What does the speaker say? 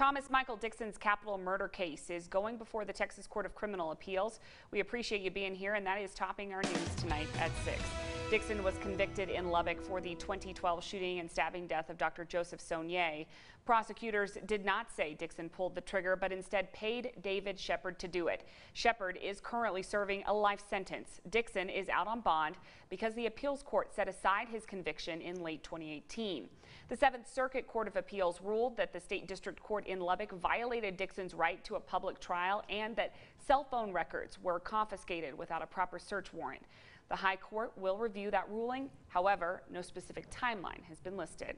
Thomas Michael Dixon's capital murder case is going before the Texas Court of Criminal Appeals. We appreciate you being here, and that is topping our news tonight at 6. Dixon was convicted in Lubbock for the 2012 shooting and stabbing death of Dr. Joseph Sonnier. Prosecutors did not say Dixon pulled the trigger, but instead paid David Shepard to do it. Shepard is currently serving a life sentence. Dixon is out on bond because the appeals court set aside his conviction in late 2018. The Seventh Circuit Court of Appeals ruled that the state district court in Lubbock violated Dixon's right to a public trial and that cell phone records were confiscated without a proper search warrant. The High Court will review that ruling. However, no specific timeline has been listed.